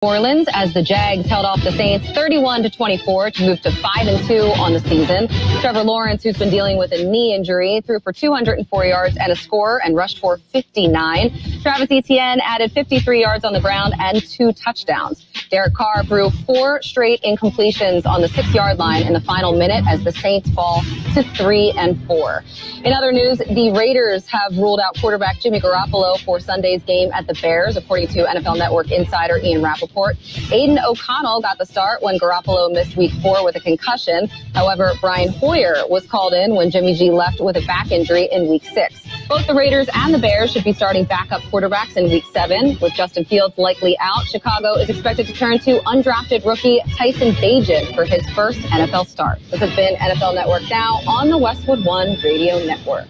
Orleans as the Jags held off the Saints 31 to 24 to move to 5 and 2 on the season. Trevor Lawrence, who's been dealing with a knee injury, threw for 204 yards and a score and rushed for 59. Travis Etienne added 53 yards on the ground and two touchdowns. Derek Carr threw four straight incompletions on the six yard line in the final minute as the Saints fall to 3 and 4. In other news, the Raiders have ruled out quarterback Jimmy Garoppolo for Sunday's game at the Bears, according to NFL Network insider Ian Rapoport Aidan O'Connell got the start when Garoppolo missed week four with a concussion. However, Brian was called in when Jimmy G left with a back injury in week six. Both the Raiders and the Bears should be starting backup quarterbacks in week seven. With Justin Fields likely out, Chicago is expected to turn to undrafted rookie Tyson Bagent for his first NFL start. This has been NFL Network Now on the Westwood One Radio Network.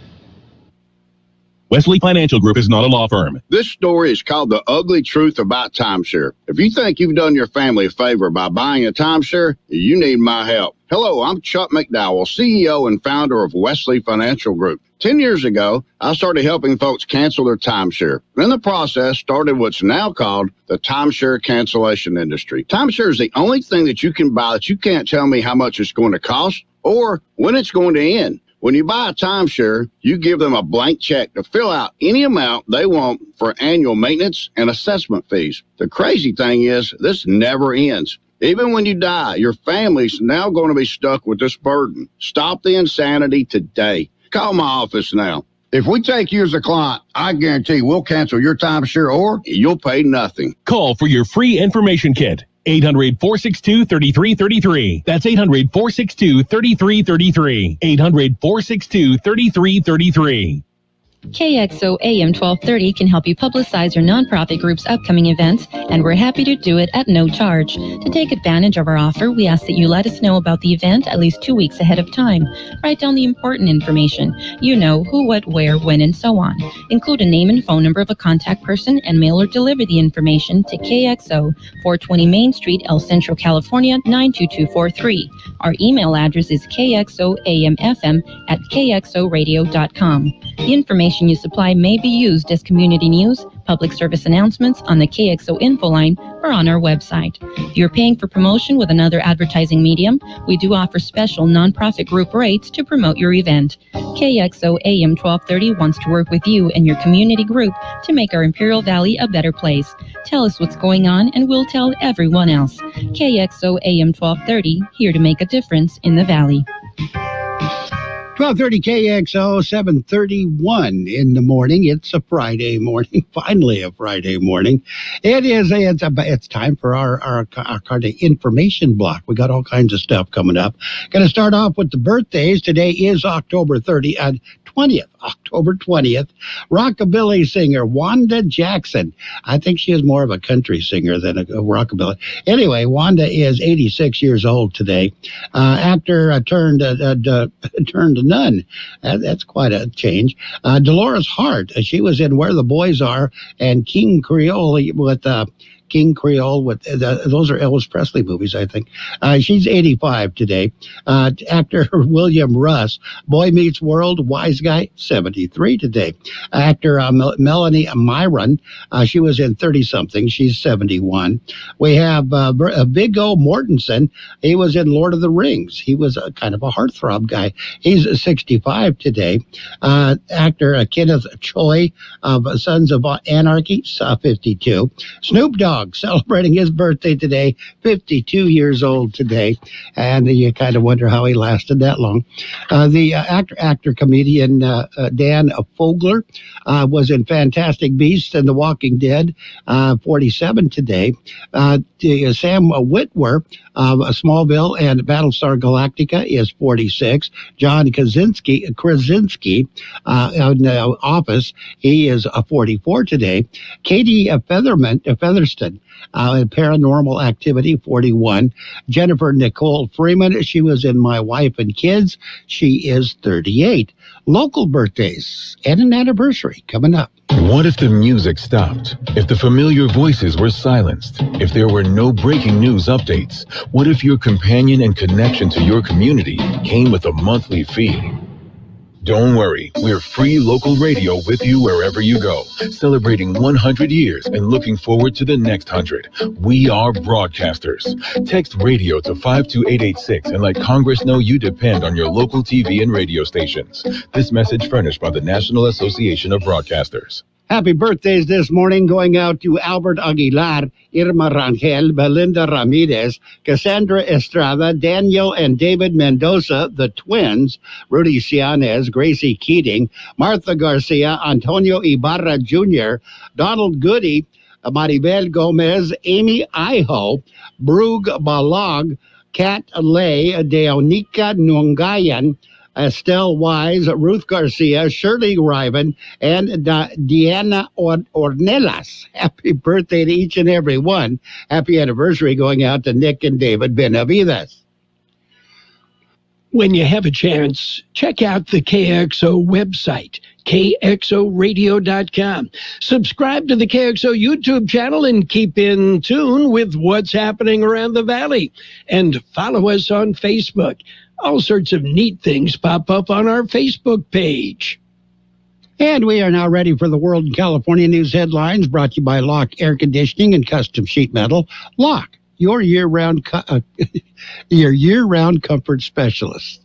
Wesley Financial Group is not a law firm. This story is called The Ugly Truth About Timeshare. If you think you've done your family a favor by buying a timeshare, you need my help. Hello, I'm Chuck McDowell, CEO and founder of Wesley Financial Group. Ten years ago, I started helping folks cancel their timeshare. In the process, started what's now called the timeshare cancellation industry. Timeshare is the only thing that you can buy that you can't tell me how much it's going to cost or when it's going to end. When you buy a timeshare, you give them a blank check to fill out any amount they want for annual maintenance and assessment fees. The crazy thing is, this never ends. Even when you die, your family's now going to be stuck with this burden. Stop the insanity today. Call my office now. If we take you as a client, I guarantee we'll cancel your timeshare or you'll pay nothing. Call for your free information kit. 800 462 3333. That's 800 462 3333. 800 462 3333. KXO AM 1230 can help you publicize your nonprofit group's upcoming events, and we're happy to do it at no charge. To take advantage of our offer, we ask that you let us know about the event at least two weeks ahead of time. Write down the important information. You know who, what, where, when, and so on. Include a name and phone number of a contact person and mail or deliver the information to KXO, 420 Main Street, El Centro, California, 92243. Our email address is kxoamfm at kxoradio.com. The information information you supply may be used as community news, public service announcements on the KXO info line, or on our website. If you're paying for promotion with another advertising medium, we do offer special nonprofit group rates to promote your event. KXO AM 1230 wants to work with you and your community group to make our Imperial Valley a better place. Tell us what's going on and we'll tell everyone else. KXO AM 1230, here to make a difference in the Valley. 1230 KXO, 731 in the morning. It's a Friday morning, finally a Friday morning. It is, it's, a, it's time for our, our, our, our information block. We got all kinds of stuff coming up. Going to start off with the birthdays. Today is October 30, uh, 20th, October 20th. Rockabilly singer Wanda Jackson. I think she is more of a country singer than a, a rockabilly. Anyway, Wanda is 86 years old today. Uh, actor uh, turned uh, uh turned nun. that's quite a change. Uh, Dolores Hart. Uh, she was in Where the Boys Are and King Creole with King Creole. With uh, those are Elvis Presley movies, I think. Uh, she's 85 today. Uh, actor William Russ, Boy Meets World, Wise Guy, 73 today. Actor uh, Melanie Mayron, uh, she was in 30 something. She's 71. We have uh, Viggo Mortensen. He was in Lord of the Rings. He was a kind of a heartthrob guy. He's 65 today. actor Kenneth Choi of Sons of Anarchy, 52. Snoop Dogg Dogg celebrating his birthday today, 52 years old today. And you kind of wonder how he lasted that long. Uh, the uh, actor, actor, comedian uh, uh Dan Fogler uh, was in Fantastic Beasts and The Walking Dead, uh, 47 today. The, Sam Witwer of Smallville and Battlestar Galactica is 46. John Krasinski, Krasinski in the office, he is 44 today. Katie Featherman, Featherston, uh, Paranormal Activity 41. Jennifer Nicole Freeman, she was in My Wife and Kids. She is 38. Local birthdays and an anniversary coming up. What if the music stopped? If the familiar voices were silenced? If there were no breaking news updates? What if your companion and connection to your community came with a monthly fee? Don't worry, we're free local radio with you wherever you go, celebrating 100 years and looking forward to the next 100. We are broadcasters. Text radio to 52886 and let Congress know you depend on your local TV and radio stations. This message furnished by the National Association of Broadcasters. Happy birthdays this morning going out to Albert Aguilar, Irma Rangel, Belinda Ramirez, Cassandra Estrada, Daniel and David Mendoza, the twins, Rudy Cianez, Gracie Keating, Martha Garcia, Antonio Ibarra Jr., Donald Goody, Maribel Gomez, Amy Iho, Brug Balog, Kat Lay, Deonica Nungayan, Estelle Wise, Ruth Garcia, Shirley Riven, and da- Deanna or- Ornelas. Happy birthday to each and every one. Happy anniversary going out to Nick and David Benavides. When you have a chance, check out the KXO website, kxoradio.com. Subscribe to the KXO YouTube channel and keep in tune with what's happening around the valley. And follow us on Facebook all sorts of neat things pop up on our Facebook page. And we are now ready for the World California News headlines brought to you by Lock Air Conditioning and Custom Sheet Metal. Lock, your year-round co- uh, your year-round comfort specialist.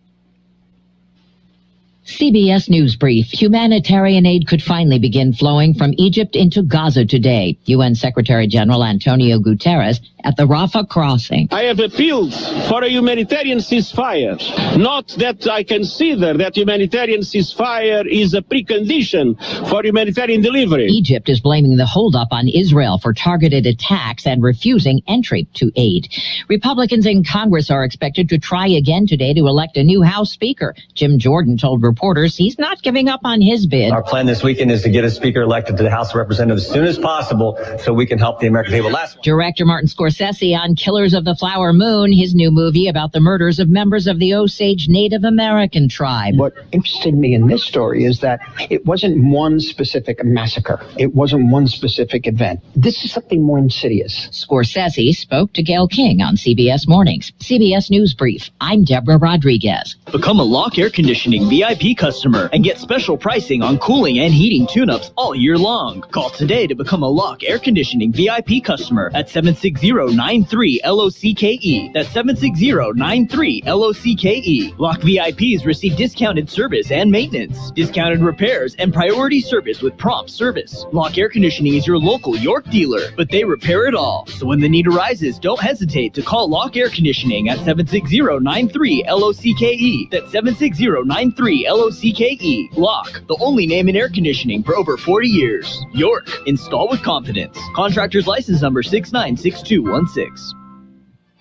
CBS News Brief. Humanitarian aid could finally begin flowing from Egypt into Gaza today. UN Secretary General Antonio Guterres at the Rafah crossing. I have appealed for a humanitarian ceasefire. Not that I consider that humanitarian ceasefire is a precondition for humanitarian delivery. Egypt is blaming the holdup on Israel for targeted attacks and refusing entry to aid. Republicans in Congress are expected to try again today to elect a new House Speaker. Jim Jordan told reporters he's not giving up on his bid. Our plan this weekend is to get a speaker elected to the House of Representatives as soon as possible so we can help the American people. Last Director Martin Scorsese on Killers of the Flower Moon, his new movie about the murders of members of the Osage Native American tribe. What interested me in this story is that it wasn't one specific massacre. It wasn't one specific event. This is something more insidious. Scorsese spoke to Gayle King on CBS Mornings. CBS News Brief. I'm Deborah Rodriguez. Become a Lock Air Conditioning VIP customer and get special pricing on cooling and heating tune-ups all year long. Call today to become a Lock Air Conditioning VIP customer at 760-93-LOCKE. That's 760-93-LOCKE. Lock VIPs receive discounted service and maintenance, discounted repairs, and priority service with prompt service. Lock Air Conditioning is your local York dealer, but they repair it all. So when the need arises, don't hesitate to call Lock Air Conditioning at 760-93-LOCKE. That's 760-93-LOCKE. Lock, the only name in air conditioning for over 40 years. York, install with confidence. Contractor's license number 696216.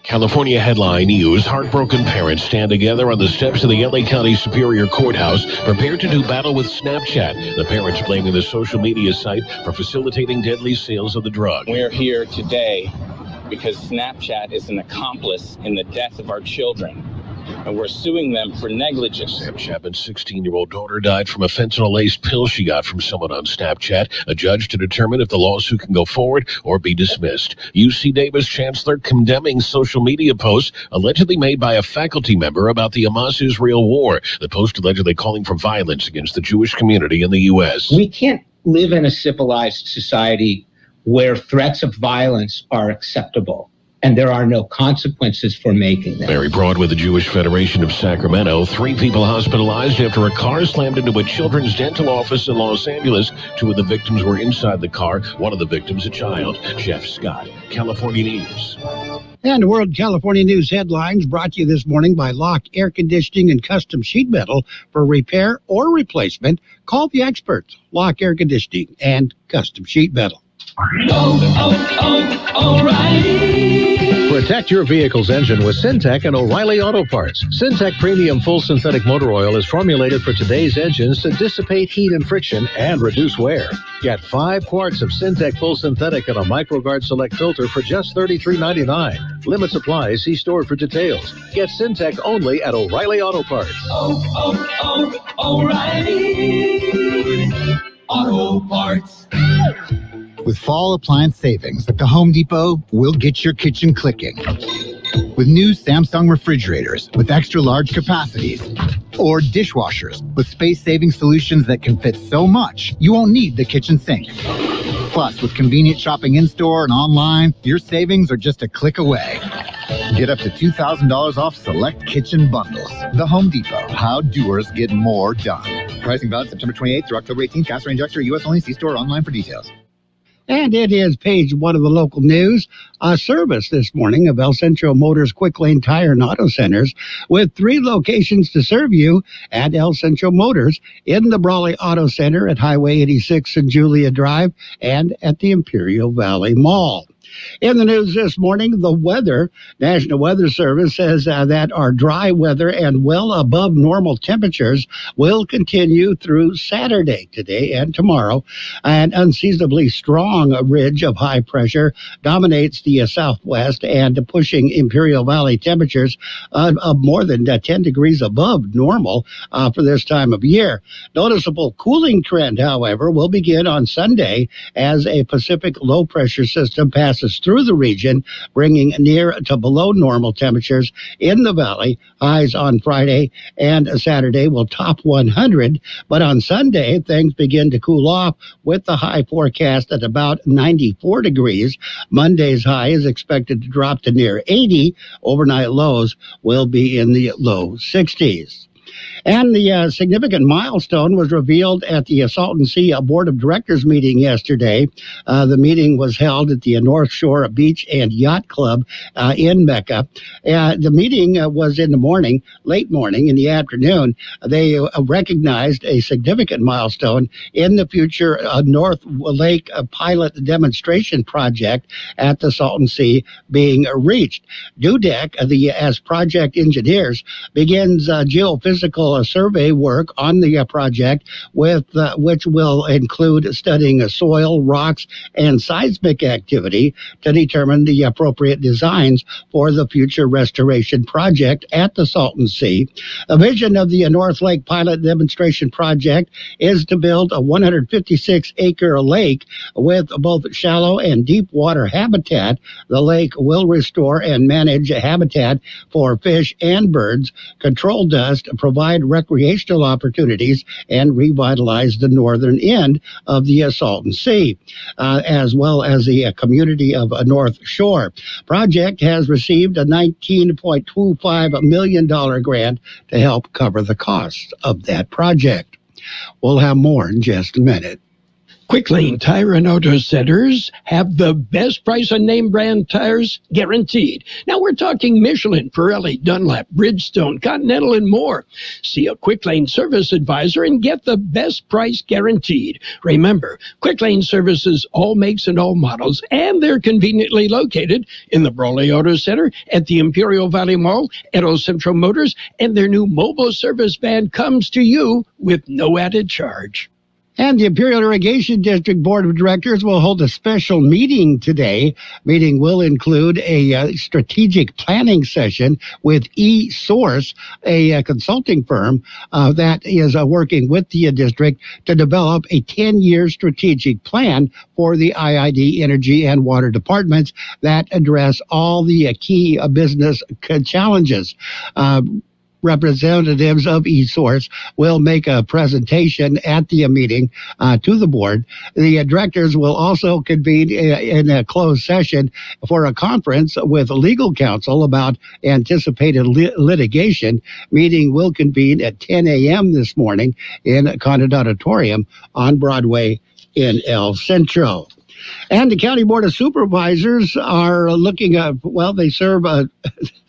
California headline news heartbroken parents stand together on the steps of the LA County Superior Courthouse, prepared to do battle with Snapchat. The parents blaming the social media site for facilitating deadly sales of the drug. We're here today because Snapchat is an accomplice in the death of our children. And we're suing them for negligence. Sam Chapman's 16 year old daughter died from a fentanyl laced pill she got from someone on Snapchat. A judge to determine if the lawsuit can go forward or be dismissed. UC Davis chancellor condemning social media posts allegedly made by a faculty member about the Hamas Israel war. The post allegedly calling for violence against the Jewish community in the U.S. We can't live in a civilized society where threats of violence are acceptable and there are no consequences for making them. Mary Broad with the Jewish Federation of Sacramento. Three people hospitalized after a car slammed into a children's dental office in Los Angeles. Two of the victims were inside the car. One of the victims, a child. Jeff Scott, California News. And World California News headlines brought to you this morning by Lock Air Conditioning and Custom Sheet Metal. For repair or replacement, call the experts, Lock Air Conditioning and Custom Sheet Metal. Oh, oh, oh O'Reilly. Protect your vehicle's engine with Syntec and O'Reilly Auto Parts. Syntec Premium Full Synthetic Motor Oil is formulated for today's engines to dissipate heat and friction and reduce wear. Get five quarts of Syntec Full Synthetic and a MicroGard Select filter for just $33.99. Limit supply. See store for details. Get Syntec only at O'Reilly Auto Parts. Oh, oh, oh, O'Reilly. Auto Parts. With fall appliance savings at the Home Depot, we'll get your kitchen clicking. with new Samsung refrigerators with extra large capacities, or dishwashers with space saving solutions that can fit so much you won't need the kitchen sink. Plus, with convenient shopping in store and online, your savings are just a click away. Get up to $2,000 off select kitchen bundles. The Home Depot. How doers get more done. Pricing valid September 28th through October 18th. Gas range extra. U.S. only. See store online for details. And it is page one of the local news. A service this morning of El Centro Motors Quick Lane Tire and Auto Centers with three locations to serve you at El Centro Motors in the Brawley Auto Center at Highway 86 and Julia Drive and at the Imperial Valley Mall. In the news this morning, the weather, National Weather Service says uh, that our dry weather and well above normal temperatures will continue through Saturday, today and tomorrow. An unseasonably strong ridge of high pressure dominates the uh, southwest and pushing Imperial Valley temperatures uh, of more than uh, 10 degrees above normal uh, for this time of year. Noticeable cooling trend, however, will begin on Sunday as a Pacific low pressure system passes through the region, bringing near to below normal temperatures in the valley. Highs on Friday and Saturday will top 100, but on Sunday, things begin to cool off with the high forecast at about 94 degrees. Monday's high is expected to drop to near 80. Overnight lows will be in the low 60s. And the uh, significant milestone was revealed at the Salton Sea Board of Directors meeting yesterday. Uh, the meeting was held at the North Shore Beach and Yacht Club uh, in Mecca. Uh, the meeting uh, was in the morning, late morning, in the afternoon. They uh, recognized a significant milestone in the future North Lake pilot demonstration project at the Salton Sea being reached. Dudek, the as project engineers, begins geophysical a survey work on the uh, project, with uh, which will include studying soil, rocks, and seismic activity to determine the appropriate designs for the future restoration project at the Salton Sea. A vision of the North Lake Pilot Demonstration Project is to build a 156 acre lake with both shallow and deep water habitat. The lake will restore and manage habitat for fish and birds, control dust, provide provide recreational opportunities and revitalize the northern end of the Salton Sea, uh, as well as the uh, community of uh, North Shore. Project has received a $19.25 million grant to help cover the costs of that project. We'll have more in just a minute. Quick Lane Tire and Auto Centers have the best price on name brand tires guaranteed. Now we're talking Michelin, Pirelli, Dunlop, Bridgestone, Continental, and more. See a Quick Lane service advisor and get the best price guaranteed. Remember, Quick Lane services all makes and all models, and they're conveniently located in the Brawley Auto Center, at the Imperial Valley Mall, at El Centro Motors, and their new mobile service van comes to you with no added charge. And the Imperial Irrigation District Board of Directors will hold a special meeting today. Meeting will include a uh, strategic planning session with eSource, a uh, consulting firm uh, that is uh, working with the district to develop a 10-year strategic plan for the IID energy and water departments that address all the uh, key uh, business challenges representatives of eSource will make a presentation at the meeting uh, to the board. The directors will also convene in a closed session for a conference with legal counsel about anticipated li- litigation. Meeting will convene at 10 a.m. this morning in Condon Auditorium on Broadway in El Centro. And the County Board of Supervisors are looking at, well, they serve a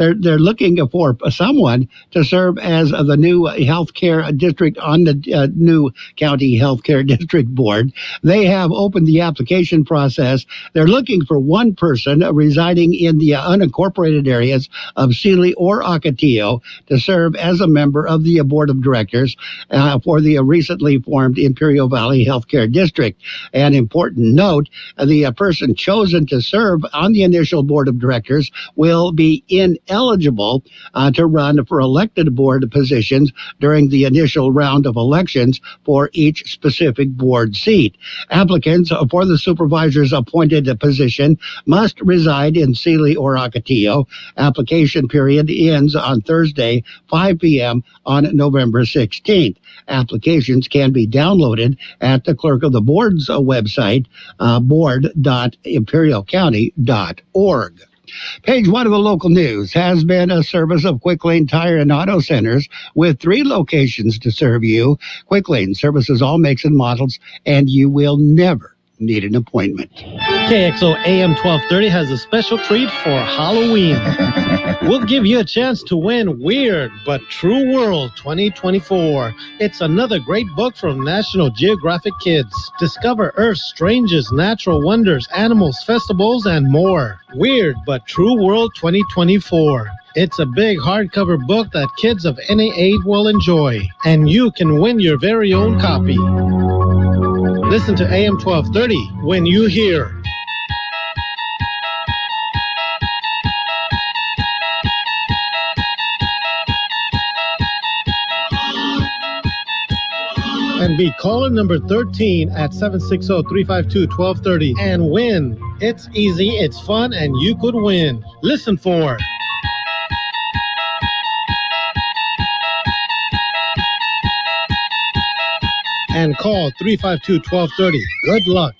they're they're looking for someone to serve as the new healthcare district on the uh, new county healthcare district board. They have opened the application process. They're looking for one person residing in the unincorporated areas of Seeley or Ocotillo to serve as a member of the board of directors uh, for the recently formed Imperial Valley Healthcare District. An important note: the person chosen to serve on the initial board of directors will be in eligible uh, to run for elected board positions during the initial round of elections for each specific board seat. Applicants for the supervisor's appointed position must reside in Seeley or Ocotillo. Application period ends on Thursday, 5 p.m. on November 16th. Applications can be downloaded at the clerk of the board's uh, website, uh, board.imperialcounty.org. Page one of the local news has been a service of Quick Lane Tire and Auto Centers with three locations to serve you. Quick Lane services all makes and models, and you will never need an appointment. KXO AM 1230 has a special treat for Halloween. we'll give you a chance to win Weird but True World 2024. It's another great book from National Geographic Kids. Discover Earth's strangest natural wonders, animals, festivals, and more. Weird but True World 2024. It's a big hardcover book that kids of any age will enjoy, and you can win your very own copy. Listen to AM 1230 when you hear. And be caller number 13 at 760-352-1230 and win. It's easy, it's fun, and you could win. Listen for and call 352 1230. Good luck.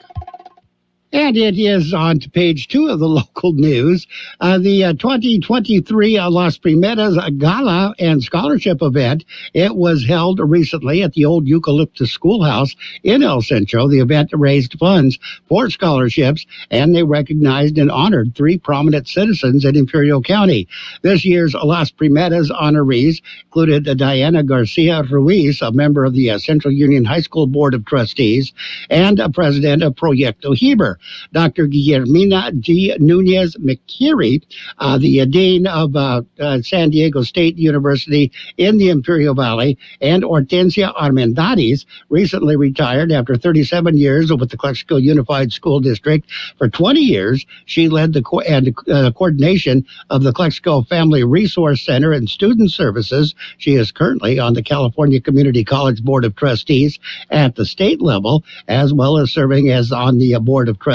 And it is on to page two of the local news. Uh, the uh, 2023 uh, Las Primeras Gala and Scholarship event. It was held recently at the old Eucalyptus Schoolhouse in El Centro. The event raised funds for scholarships and they recognized and honored three prominent citizens in Imperial County. This year's Las Primeras honorees included Diana Garcia Ruiz, a member of the uh, Central Union High School Board of Trustees and a president of Proyecto Heber. Dr. Guillermina G. Nunez Mchiri, uh, the dean of uh, uh, San Diego State University in the Imperial Valley, and Hortensia Armendariz, recently retired after 37 years with the Calexico Unified School District. For 20 years, she led the co- and uh, coordination of the Calexico Family Resource Center and Student Services. She is currently on the California Community College Board of Trustees at the state level, as well as serving as on the uh, Board of Trustees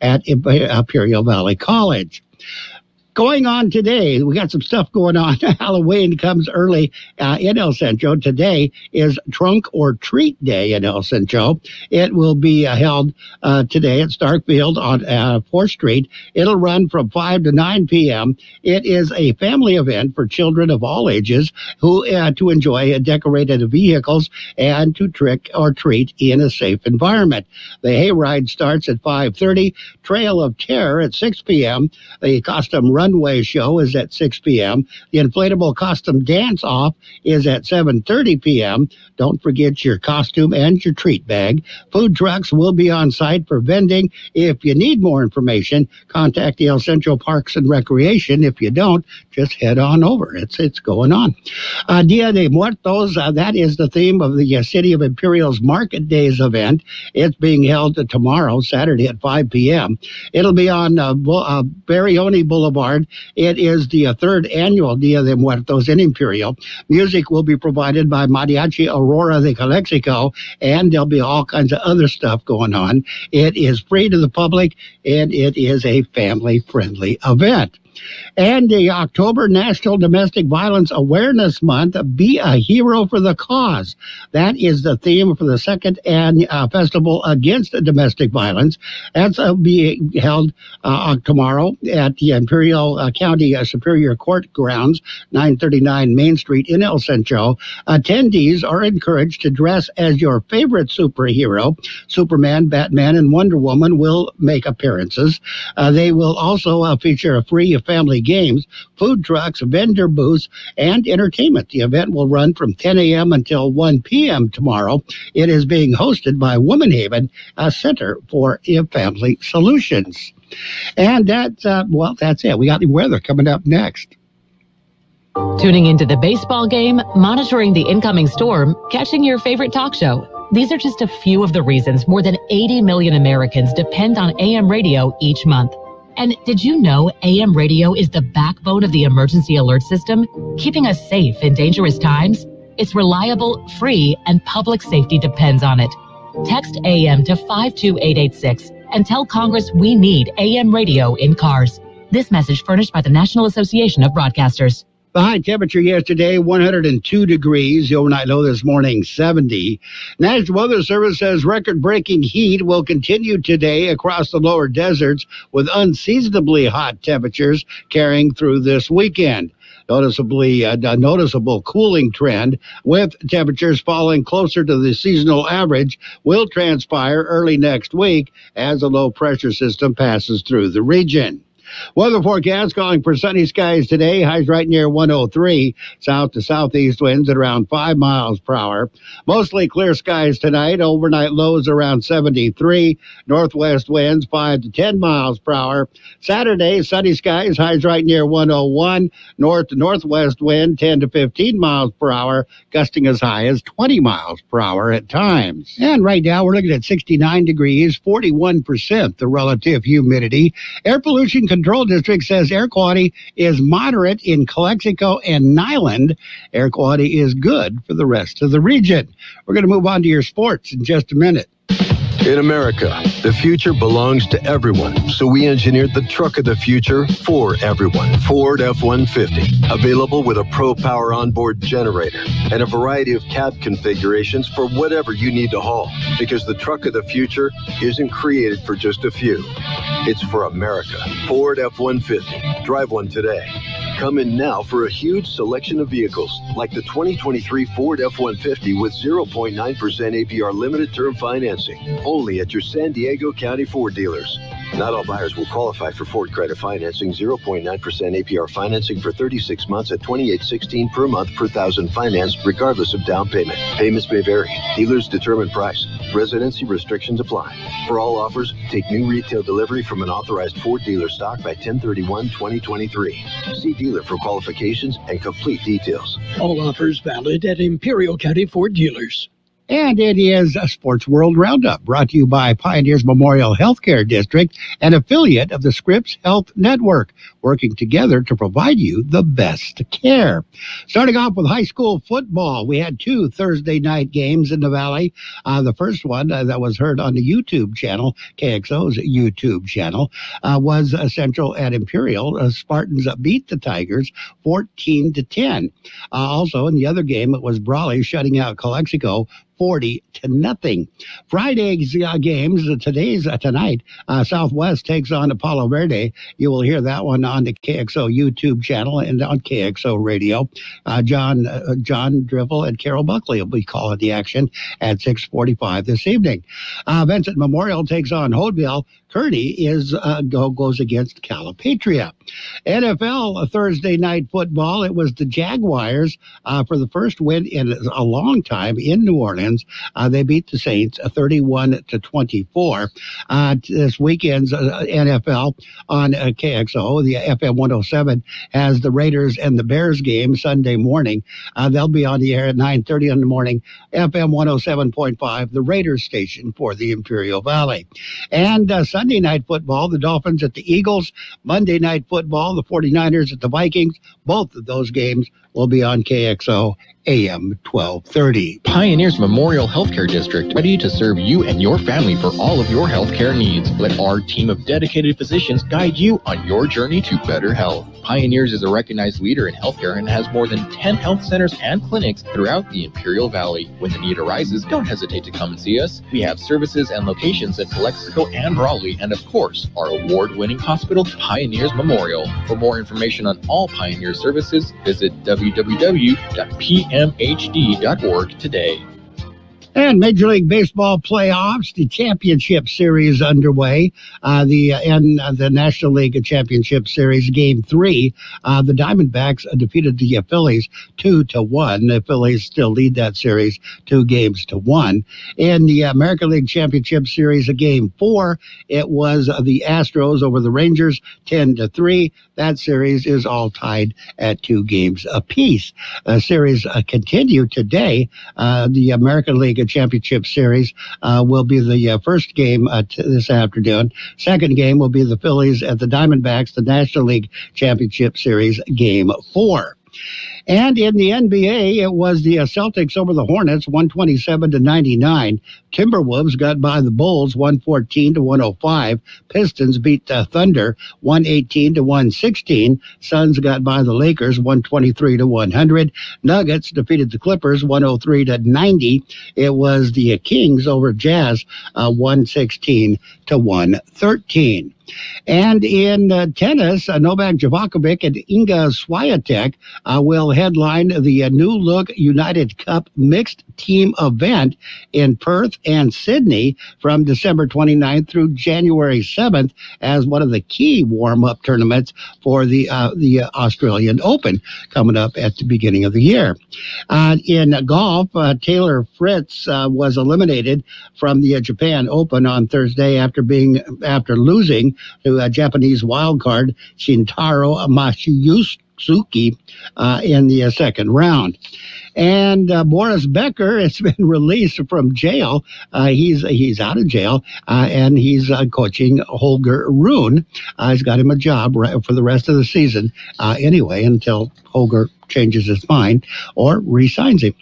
at Imperial Valley College going on today. We got some stuff going on. Halloween comes early uh, in El Centro. Today is Trunk or Treat Day in El Centro. It will be uh, held uh, today at Starkfield on 4th uh, Street. It'll run from 5 to 9 p.m. It is a family event for children of all ages who uh, to enjoy decorated vehicles and to trick or treat in a safe environment. The hayride starts at 5:30. Trail of Terror at 6 p.m. The costume run runway show is at 6 p.m. The inflatable costume dance off is at 7:30 p.m. Don't forget your costume and your treat bag. Food trucks will be on site for vending. If you need more information, contact the El Centro Parks and Recreation. If you don't, just head on over. It's it's going on. Uh, Dia de Muertos. Uh, that is the theme of the uh, City of Imperial's Market Days event. It's being held tomorrow, Saturday at 5 p.m. It'll be on uh, uh, Barioni Boulevard it is the third annual Dia de Muertos in Imperial. Music will be provided by Mariachi Aurora de Calexico, and there'll be all kinds of other stuff going on. It is free to the public, and it is a family friendly event. And the October National Domestic Violence Awareness Month, Be a Hero for the Cause. That is the theme for the second and uh, festival against domestic violence. That's uh, being held uh, tomorrow at the Imperial uh, County uh, Superior Court grounds, 939 Main Street in El Centro. Attendees are encouraged to dress as your favorite superhero. Superman, Batman, and Wonder Woman will make appearances. Uh, they will also feature a free family games, food trucks, vendor booths, and entertainment. The event will run from 10 a.m. until 1 p.m. tomorrow. It is being hosted by Womanhaven, a Center for Family Solutions. And that's, uh, well, that's it. We got the weather coming up next. Tuning into the baseball game, monitoring the incoming storm, catching your favorite talk show. These are just a few of the reasons more than 80 million Americans depend on AM radio each month. And did you know AM radio is the backbone of the emergency alert system, keeping us safe in dangerous times? It's reliable, free, and public safety depends on it. Text AM to 52886 and tell Congress we need AM radio in cars. This message furnished by the National Association of Broadcasters. The high temperature yesterday, 102 degrees. The overnight low this morning, 70. National Weather Service says record breaking heat will continue today across the lower deserts with unseasonably hot temperatures carrying through this weekend noticeably uh, a noticeable cooling trend with temperatures falling closer to the seasonal average will transpire early next week as a low pressure system passes through the region. Weather forecast calling for sunny skies today. Highs right near 103. South to southeast winds at around 5 miles per hour. Mostly clear skies tonight. Overnight lows around 73. Northwest winds 5 to 10 miles per hour. Saturday, sunny skies. Highs right near 101. North to northwest wind 10 to 15 miles per hour. Gusting as high as 20 miles per hour at times. And right now we're looking at 69 degrees, 41% the relative humidity. Air pollution Control District says air quality is moderate in Calexico and Niland. Air quality is good for the rest of the region. We're going to move on to your sports in just a minute. In America, the future belongs to everyone, so we engineered the truck of the future for everyone. Ford F-150, available with a Pro Power onboard generator and a variety of cab configurations for whatever you need to haul. Because the truck of the future isn't created for just a few. It's for America. Ford F-150. Drive one today. Come in now for a huge selection of vehicles, like the 2023 Ford F-150 with 0.9% APR limited term financing, only at your San Diego County Ford dealers. Not all buyers will qualify for Ford credit financing, 0.9% APR financing for 36 months at 28.16 per month per thousand financed, regardless of down payment. Payments may vary. Dealers determine price. Residency restrictions apply. For all offers, take new retail delivery from an authorized Ford dealer stock by 1031-2023. See dealer for qualifications and complete details. All offers valid at Imperial County Ford dealers. And it is a Sports World Roundup brought to you by Pioneers Memorial Healthcare District, an affiliate of the Scripps Health Network, working together to provide you the best care. Starting off with high school football, we had two Thursday night games in the Valley. Uh, the first one uh, that was heard on the YouTube channel, KXO's YouTube channel, uh, was Central at Imperial. Uh, Spartans beat the Tigers 14 to 10. Uh, also, in the other game, it was Brawley shutting out Calexico 40 to nothing. Friday's uh, games, uh, today's uh, tonight, uh, Southwest takes on Palo Verde. You will hear that one on the KXO YouTube channel and on KXO Radio. Uh, John John Drivel and Carroll Buckley will be calling the action at 6:45 this evening. Vincent Memorial takes on Holtville. Kearney is go, goes against Calipatria. NFL a Thursday night football. It was the Jaguars for the first win in a long time in New Orleans. Uh, they beat the Saints uh, 31 to 24. Uh, this weekend's uh, NFL on uh, KXO, the FM 107, has the Raiders and the Bears game Sunday morning. Uh, they'll be on the air at 9:30 in the morning. FM 107.5, the Raiders station for the Imperial Valley. And Sunday night football, the Dolphins at the Eagles. Monday night football, the 49ers at the Vikings. Both of those games will be on KXO AM 1230. Pioneers Memorial Healthcare District, ready to serve you and your family for all of your healthcare needs. Let our team of dedicated physicians guide you on your journey to better health. Pioneers is a recognized leader in healthcare and has more than 10 health centers and clinics throughout the Imperial Valley. When the need arises, don't hesitate to come and see us. We have services and locations at Calexico and Raleigh, and of course, our award-winning hospital, Pioneers Memorial. For more information on all Pioneer services, visit www.pmhd.org today. And Major League Baseball playoffs, the championship series underway. Uh, the uh, and uh, the National League Championship Series Game Three, uh, the Diamondbacks defeated the Phillies two to one. The Phillies still lead that series two games to one. In the American League Championship Series, a Game Four, it was the Astros over the Rangers ten to three. That series is all tied at two games apiece. The series uh, continue today. Uh, the American League Championship Series uh, will be the uh, first game uh, t- this afternoon. Second game will be the Phillies at the Diamondbacks, the National League Championship Series, Game Four. And in the NBA, it was the uh, Celtics over the Hornets, 127 to 99. Timberwolves got by the Bulls, 114 to 105. Pistons beat the Thunder, 118 to 116. Suns got by the Lakers, 123 to 100. Nuggets defeated the Clippers, 103 to 90. It was the Kings over Jazz, uh, 116 to 113. And in uh, tennis, uh, Novak Djokovic and Inga Swiatek uh, will headline the uh, New Look United Cup mixed team event in Perth and Sydney from December 29th through January 7th as one of the key warm-up tournaments for the uh, the uh, Australian Open coming up at the beginning of the year. Uh, in golf, uh, Taylor Fritz uh, was eliminated from the Japan Open on Thursday after being after losing to a Japanese wild card Shintaro Mashiyusuke uh, in the uh, second round. And uh, Boris Becker has been released from jail. Uh, he's he's out of jail, uh, and he's uh, coaching Holger Rune. He's got him a job right for the rest of the season, anyway, until Holger changes his mind or resigns him.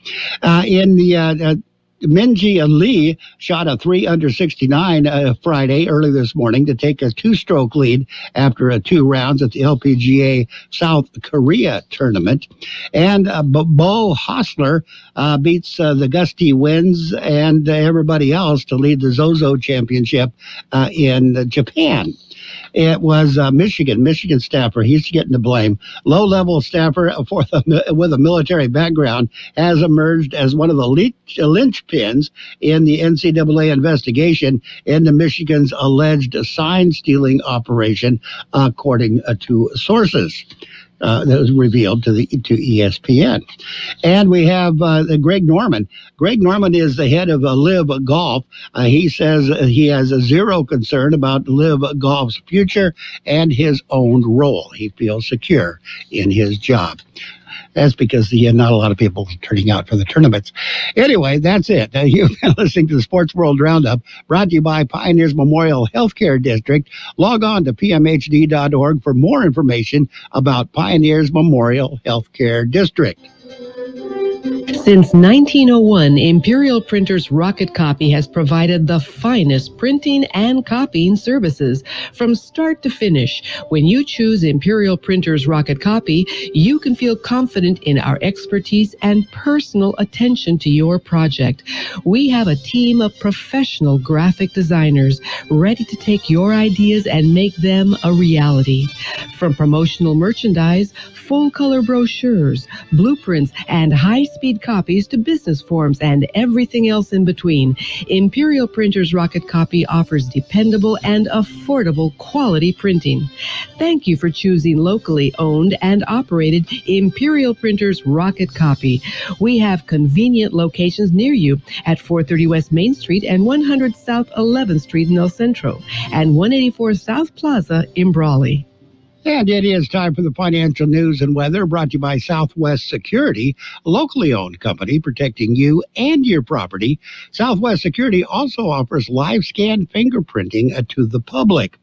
In the Minjee Lee shot a three under 69 uh, Friday early this morning to take a two stroke lead after uh, two rounds at the LPGA South Korea tournament. And uh, Beau Hossler uh, beats uh, the Gusty Winds and everybody else to lead the Zozo Championship uh, in Japan. It was uh, Michigan, Michigan staffer. He's getting the blame. Low level staffer the, with a military background has emerged as one of the leech, linchpins in the NCAA investigation into Michigan's alleged sign stealing operation, according uh, to sources. Uh, that was revealed to the to ESPN, and we have uh, Greg Norman. Greg Norman is the head of uh, Live Golf. Uh, he says he has a zero concern about Live Golf's future and his own role. He feels secure in his job. That's because the, not a lot of people turning out for the tournaments. Anyway, that's it. Uh, you've been listening to the Sports World Roundup, brought to you by Pioneers Memorial Healthcare District. Log on to pmhd.org for more information about Pioneers Memorial Healthcare District. Since 1901, Imperial Printers Rocket Copy has provided the finest printing and copying services from start to finish. When you choose Imperial Printers Rocket Copy, you can feel confident in our expertise and personal attention to your project. We have a team of professional graphic designers ready to take your ideas and make them a reality. From promotional merchandise, full color brochures, blueprints, and high speed copies to business forms and everything else in between. Imperial Printers Rocket Copy offers dependable and affordable quality printing. Thank you for choosing locally owned and operated Imperial Printers Rocket Copy. We have convenient locations near you at 430 West Main Street and 100 South 11th Street in El Centro and 184 South Plaza in Brawley. And it is time for the financial news and weather brought to you by Southwest Security, a locally owned company protecting you and your property. Southwest Security also offers live scan fingerprinting uh, to the public.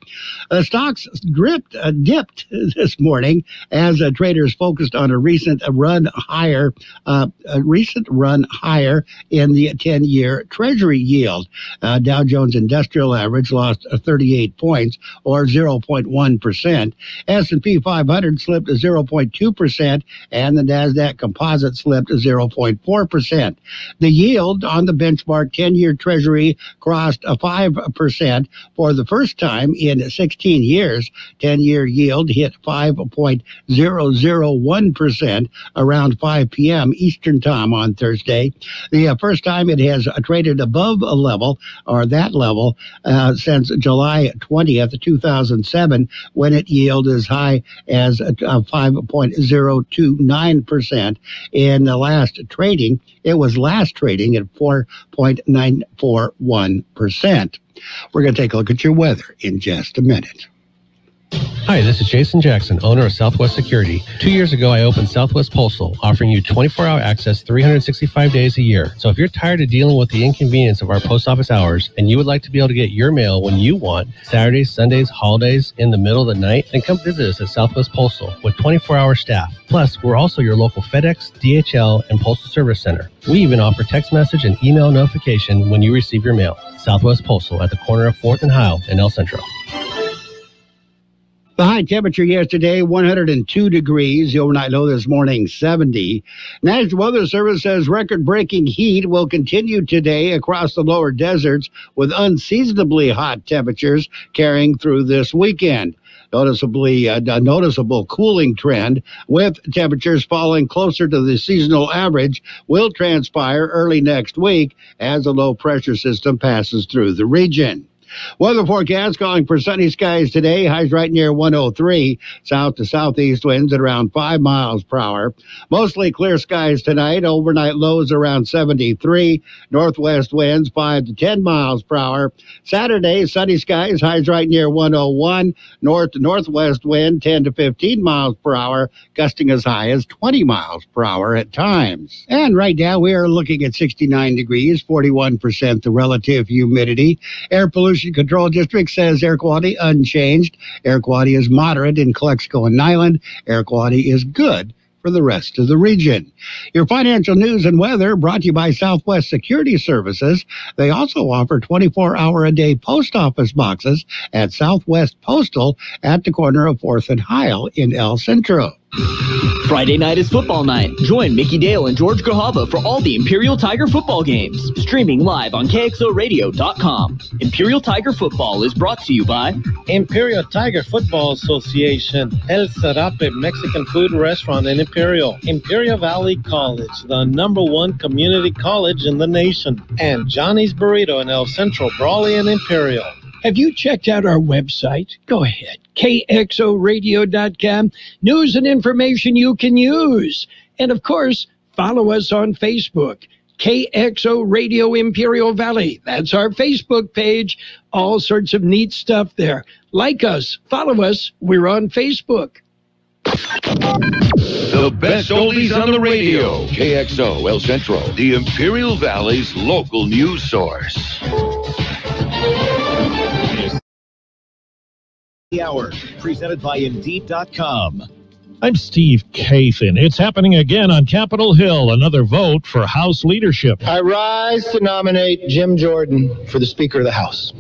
Uh, stocks dripped, uh, dipped this morning as uh, traders focused on a recent run higher, uh, a recent run higher in the 10-year Treasury yield. Uh, Dow Jones Industrial Average lost uh, 38 points or 0.1 percent. S&P 500 slipped 0.2%, and the NASDAQ Composite slipped 0.4%. The yield on the benchmark 10-year Treasury crossed a 5% for the first time in 16 years. 10-year yield hit 5.001% around 5 p.m. Eastern Time on Thursday. The uh, first time it has uh, traded above a level, or that level, uh, since July 20th, 2007, when it yielded as high as uh, 5.029%. In the last trading, it was last trading at 4.941%. We're going to take a look at your weather in just a minute. Hi, this is Jason Jackson, owner of Southwest Security. Two years ago, I opened Southwest Postal, offering you 24 hour access 365 days a year. So if you're tired of dealing with the inconvenience of our post office hours and you would like to be able to get your mail when you want, Saturdays, Sundays, holidays, in the middle of the night, then come visit us at Southwest Postal with 24 hour staff. Plus, we're also your local FedEx, DHL, and Postal Service Center. We even offer text message and email notification when you receive your mail. Southwest Postal at the corner of 4th and Heil in El Centro. The high temperature yesterday, 102 degrees. The overnight low this morning, 70. National Weather Service says record breaking heat will continue today across the lower deserts with unseasonably hot temperatures carrying through this weekend. Noticeably, uh, a noticeable cooling trend with temperatures falling closer to the seasonal average will transpire early next week as a low pressure system passes through the region. Weather forecast calling for sunny skies today. Highs right near 103. South to southeast winds at around 5 miles per hour. Mostly clear skies tonight. Overnight lows around 73. Northwest winds 5 to 10 miles per hour. Saturday, sunny skies. Highs right near 101. North to northwest wind 10 to 15 miles per hour. Gusting as high as 20 miles per hour at times. And right now we are looking at 69 degrees, 41% the relative humidity. Air pollution Pollution Control District says air quality unchanged. Air quality is moderate in Calexico and Niland. Air quality is good for the rest of the region. Your financial news and weather brought to you by Southwest Security Services. They also offer 24 hour a day post office boxes at Southwest Postal at the corner of 4th and Heil in El Centro. Friday night is football night. Join Mickey Dale and George Grahava for all the Imperial Tiger football games. Streaming live on KXORadio.com. Imperial Tiger Football is brought to you by Imperial Tiger Football Association, El Serape Mexican Food Restaurant in Imperial, Imperial Valley College, the number one community college in the nation, and Johnny's Burrito in El Centro, Brawley and Imperial. Have you checked out our website? Go ahead. KXORadio.com. News and information you can use. And of course, follow us on Facebook. KXO Radio Imperial Valley. That's our Facebook page. All sorts of neat stuff there. Like us, follow us. We're on Facebook. The best oldies on the radio. KXO El Centro, the Imperial Valley's local news source. The hour, presented by Indeed.com. I'm Steve Kathan. It's happening again on Capitol Hill. Another vote for House leadership. I rise to nominate Jim Jordan for the Speaker of the House.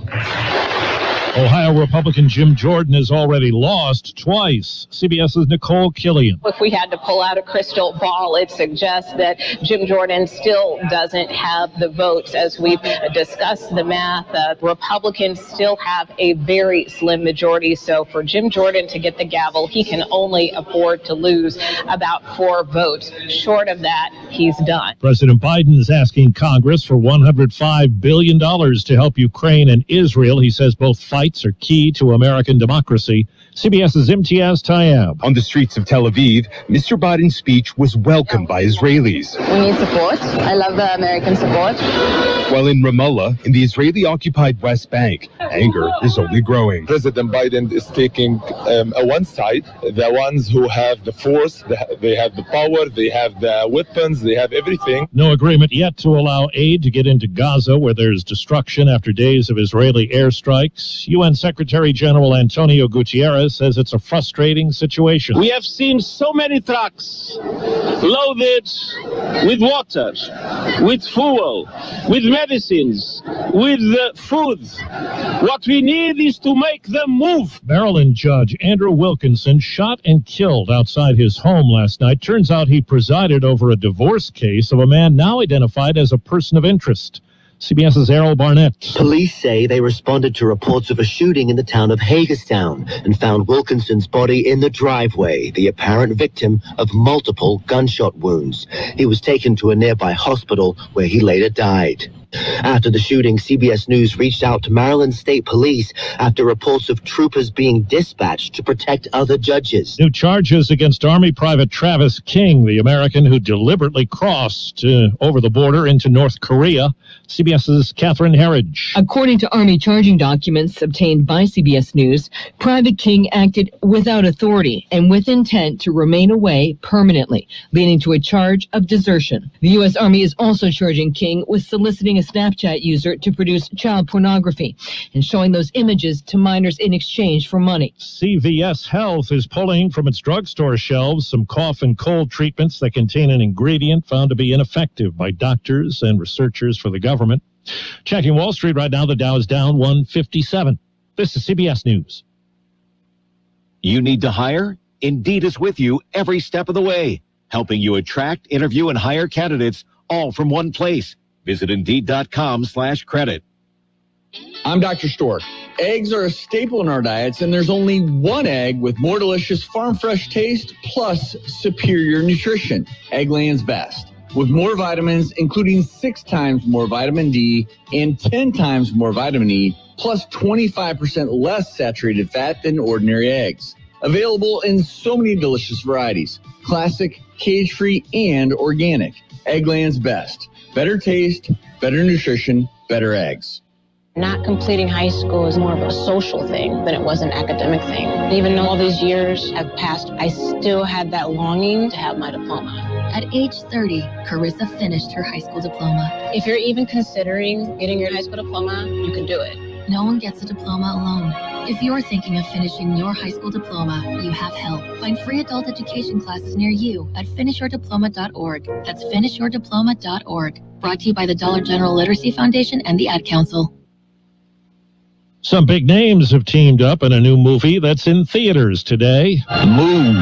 Ohio Republican Jim Jordan has already lost twice. CBS's Nicole Killion. If we had to pull out a crystal ball, it suggests that Jim Jordan still doesn't have the votes. As we've discussed the math, uh, Republicans still have a very slim majority. So for Jim Jordan to get the gavel, he can only afford to lose about four votes. Short of that, he's done. President Biden is asking Congress for $105 billion to help Ukraine and Israel. He says both fights are key to American democracy. CBS's Imtiaz Tyab. On the streets of Tel Aviv, Mr. Biden's speech was welcomed by Israelis. We need support. I love the American support. While in Ramallah, in the Israeli occupied West Bank, anger is only growing. President Biden is taking um, a one side, the ones who have the force, they have the power, they have the weapons, they have everything. No agreement yet to allow aid to get into Gaza, where there's destruction after days of Israeli airstrikes. UN Secretary General Antonio Says it's a frustrating situation. We have seen so many trucks loaded with water, with fuel, with medicines, with uh, food. What we need is to make them move. Maryland Judge Andrew Wilkinson shot and killed outside his home last night. Turns out he presided over a divorce case of a man now identified as a person of interest. CBS's Errol Barnett. Police say they responded to reports of a shooting in the town of Hagerstown and found Wilkinson's body in the driveway, the apparent victim of multiple gunshot wounds. He was taken to a nearby hospital where he later died. After the shooting, CBS News reached out to Maryland State Police after reports of troopers being dispatched to protect other judges. New charges against Army Private Travis King, the American who deliberately crossed uh, over the border into North Korea. CBS's Catherine Herridge. According to Army charging documents obtained by CBS News, Private King acted without authority and with intent to remain away permanently, leading to a charge of desertion. The U.S. Army is also charging King with soliciting a Snapchat user to produce child pornography and showing those images to minors in exchange for money. CVS Health is pulling from its drugstore shelves some cough and cold treatments that contain an ingredient found to be ineffective by doctors and researchers for the government. Checking Wall Street right now, the Dow is down 157. This is CBS News. You need to hire? Indeed is with you every step of the way, helping you attract, interview, and hire candidates all from one place. Visit Indeed.com slash credit. I'm Dr. Stork. Eggs are a staple in our diets, and there's only one egg with more delicious farm fresh taste plus superior nutrition. Eggland's Best. With more vitamins, including six times more vitamin D and 10 times more vitamin E, plus 25% less saturated fat than ordinary eggs. Available in so many delicious varieties classic, cage free, and organic. Eggland's Best. Better taste, better nutrition, better eggs. Not completing high school is more of a social thing than it was an academic thing. Even though all these years have passed, I still had that longing to have my diploma. At age 30, Carissa finished her high school diploma. If you're even considering getting your high school diploma, you can do it. No one gets a diploma alone. If you're thinking of finishing your high school diploma, you have help. Find free adult education classes near you at finishyourdiploma.org. That's finishyourdiploma.org. Brought to you by the Dollar General Literacy Foundation and the Ad Council. Some big names have teamed up in a new movie that's in theaters today. Move,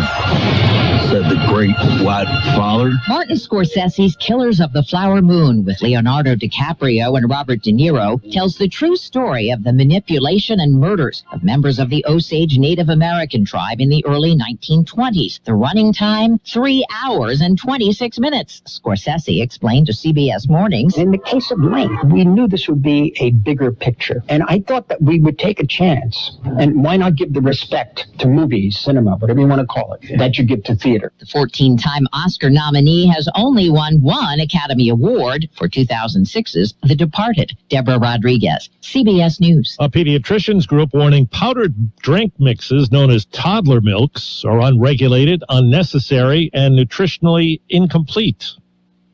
said the great white father. Martin Scorsese's Killers of the Flower Moon with Leonardo DiCaprio and Robert De Niro tells the true story of the manipulation and murders of members of the Osage Native American tribe in the early 1920s. The running time, three hours and 26 minutes. Scorsese explained to CBS Mornings. In the case of length, we knew this would be a bigger picture. And I thought that we would take a chance. And why not give the respect to movies, cinema, whatever you want to call it, that you give to theater? The 14 time Oscar nominee has only won one Academy Award for 2006's The Departed. Deborah Rodriguez, CBS News. A pediatricians group warning powdered drink mixes known as toddler milks are unregulated, unnecessary, and nutritionally incomplete.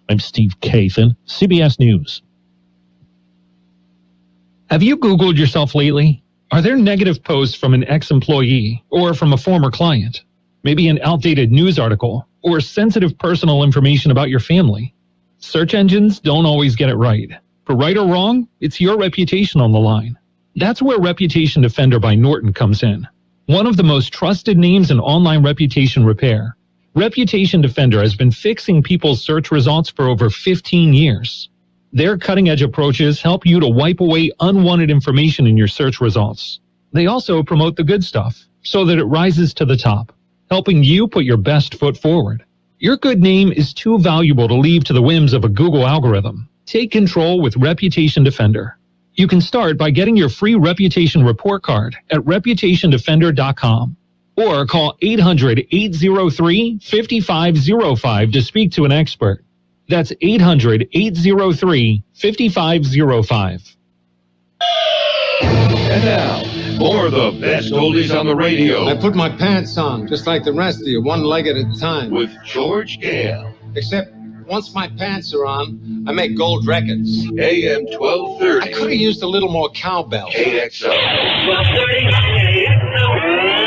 I'm Steve Kathan, CBS News. Have you Googled yourself lately? Are there negative posts from an ex employee or from a former client? Maybe an outdated news article or sensitive personal information about your family? Search engines don't always get it right. For right or wrong, it's your reputation on the line. That's where Reputation Defender by Norton comes in. One of the most trusted names in online reputation repair. Reputation Defender has been fixing people's search results for over 15 years. Their cutting edge approaches help you to wipe away unwanted information in your search results. They also promote the good stuff so that it rises to the top, helping you put your best foot forward. Your good name is too valuable to leave to the whims of a Google algorithm. Take control with Reputation Defender. You can start by getting your free reputation report card at reputationdefender.com or call 800 803 5505 to speak to an expert. That's 800 803 5505. And now, more of the best oldies on the radio. I put my pants on, just like the rest of you, one leg at a time. With George Gale. Except once my pants are on, I make gold records. AM 1230. I could have used a little more cowbell. KXO. 1230 KXO.